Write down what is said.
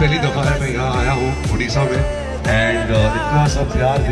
पहली दफ़ा है मैं यहाँ आया हूँ उड़ीसा में। एंड uh, इतना सब प्यार